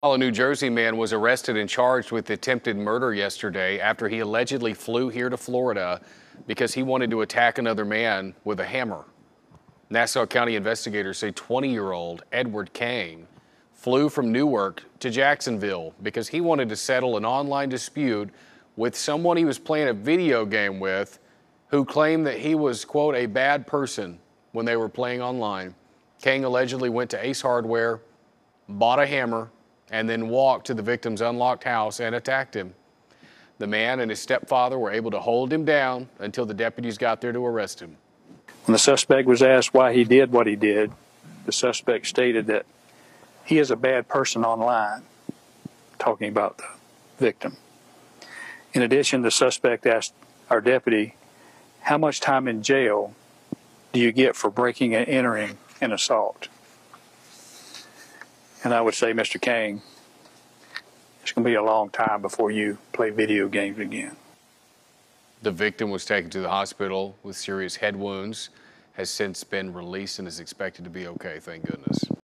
A New Jersey man was arrested and charged with attempted murder yesterday after he allegedly flew here to Florida because he wanted to attack another man with a hammer. Nassau County investigators say 20 year old Edward Kang flew from Newark to Jacksonville because he wanted to settle an online dispute with someone he was playing a video game with who claimed that he was, quote, a bad person when they were playing online. Kang allegedly went to Ace Hardware, bought a hammer, and then walked to the victim's unlocked house and attacked him. The man and his stepfather were able to hold him down until the deputies got there to arrest him. When the suspect was asked why he did what he did, the suspect stated that he is a bad person online, talking about the victim. In addition, the suspect asked our deputy, How much time in jail do you get for breaking and entering an assault? And I would say, Mr. Kang, it's going to be a long time before you play video games again. The victim was taken to the hospital with serious head wounds, has since been released and is expected to be okay, thank goodness.